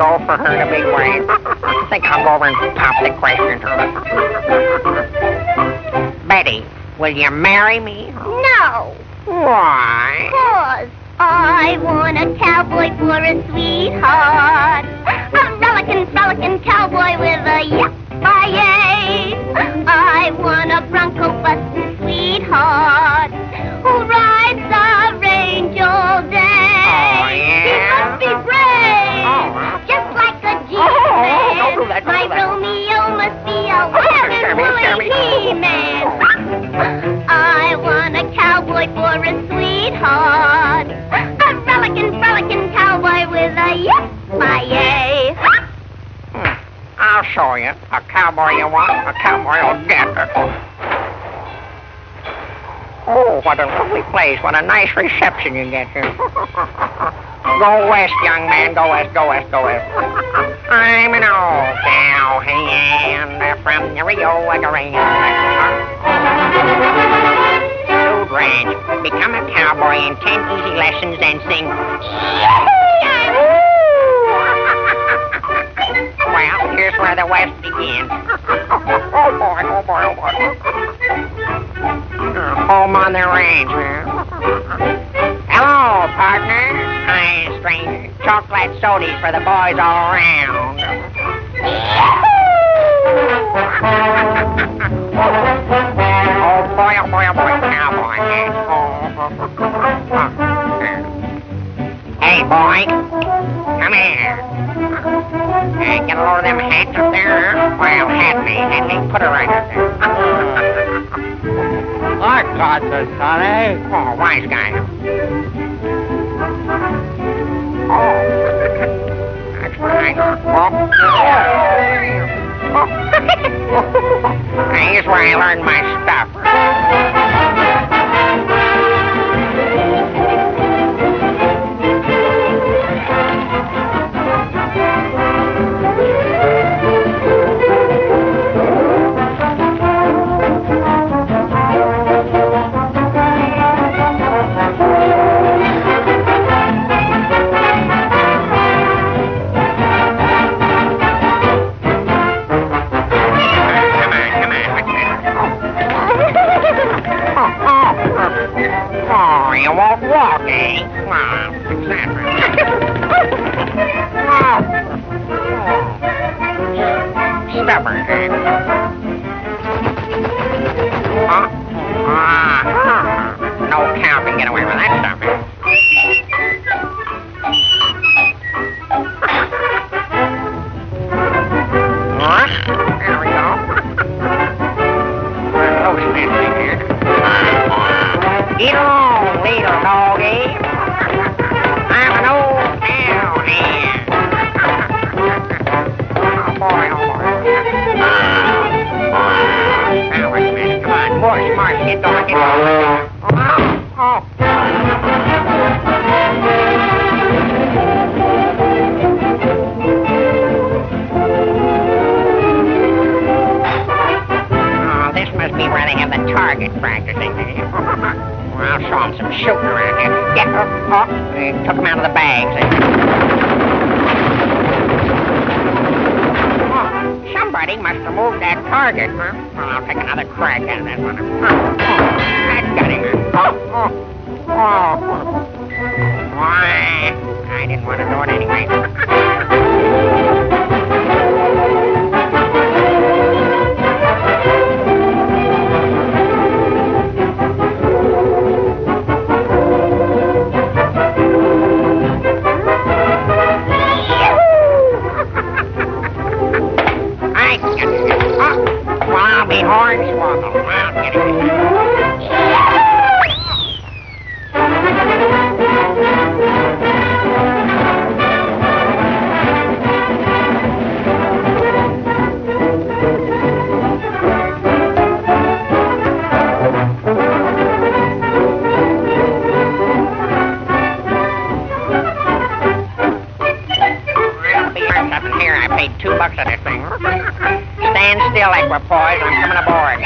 go for her a big way. I think I'll go over and pop the question to her. Betty, will you marry me? No, Why? cause I want a cowboy for a sweetheart. A rollickin', frolickin' cowboy with a yip-yay. I want a bronco bustin' sweetheart You. A cowboy you want, a cowboy you'll get. Oh, what a lovely place. What a nice reception you get here. go west, young man. Go west, go west, go west. I'm an old cowhand from the Rio Grande. Ranch. Become a cowboy in ten easy lessons and sing. Here's where the West begins. oh boy, oh boy, oh boy. Uh, home on the range, huh? Hello, partner. Hi, stranger. Chocolate sodies for the boys all around. Hey, get a load of them hats up there. Well, hat me, hat me, put it right up there. I got this, honey. oh, wise guy. Oh. That's right. Oh. oh. Here's where I learned my stuff. Oh, you won't walk, eh? Right. Oh. Stubborn, eh? Huh? Ah, no cow can get away with that stuff, eh? I'll show him some shooting around here. Up, up. They took 'em out of the bags. eh? Oh, somebody must have moved that target, huh? Well, I'll take another crack at that one. Oh, that got him. Oh, oh, oh. Why? I didn't want to do it anyway. Stand still, Equipoise. I'm coming aboard.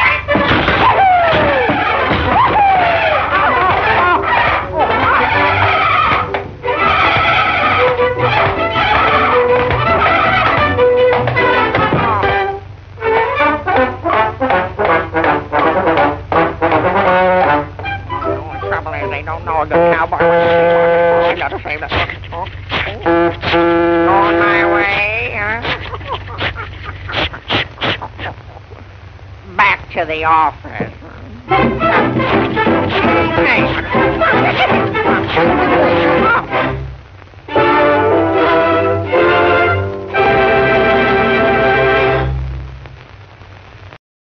The trouble is, they don't know cowboy. Save it. To the office.